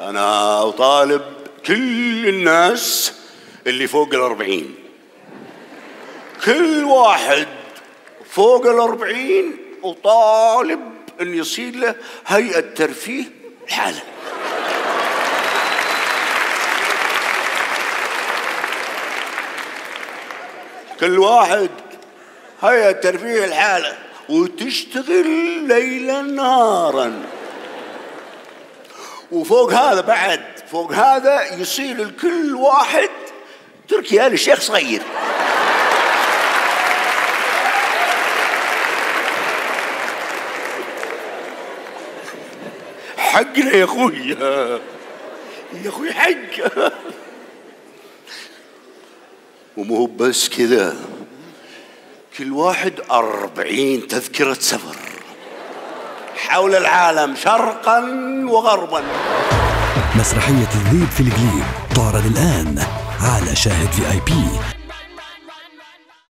أنا أطالب كل الناس اللي فوق الأربعين كل واحد فوق الأربعين أطالب أن يصير له هيئة ترفيه لحاله. كل واحد هيئة ترفيه الحالة وتشتغل ليلا نهارا. وفوق هذا بعد فوق هذا يصير لكل واحد. تركي آل الشيخ صغير. حقنا يا أخوي. يا أخوي حق. ومو بس كذا. كل واحد أربعين تذكرة سفر. حول العالم شرقا وغربا. مسرحية الذيب في القليب تعرض الآن على شاهد في آي بي.